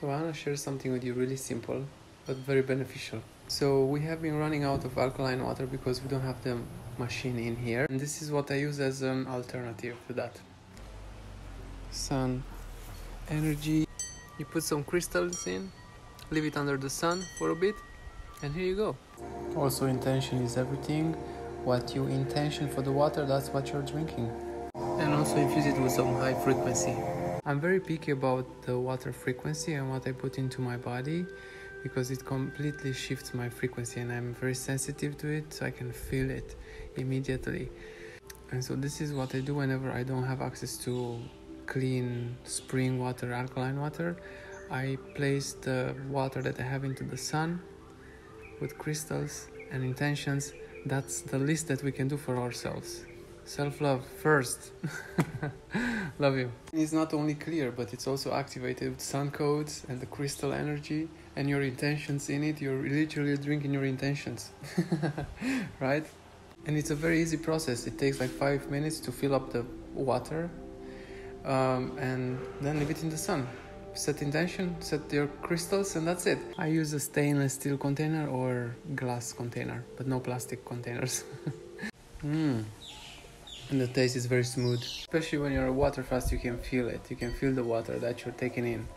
So I want to share something with you really simple but very beneficial. So we have been running out of alkaline water because we don't have the machine in here. And this is what I use as an alternative to that. Sun energy. You put some crystals in, leave it under the sun for a bit, and here you go. Also intention is everything. What you intention for the water, that's what you're drinking. And also infuse it with some high frequency. I'm very picky about the water frequency and what I put into my body because it completely shifts my frequency and I'm very sensitive to it so I can feel it immediately. And so this is what I do whenever I don't have access to clean spring water, alkaline water. I place the water that I have into the sun with crystals and intentions. That's the least that we can do for ourselves. Self love first. love you. It's not only clear, but it's also activated with sun codes and the crystal energy and your intentions in it. You're literally drinking your intentions, right? And it's a very easy process. It takes like five minutes to fill up the water um, and then leave it in the sun. Set intention, set your crystals, and that's it. I use a stainless steel container or glass container, but no plastic containers. mm and the taste is very smooth. Especially when you're water fast, you can feel it. You can feel the water that you're taking in.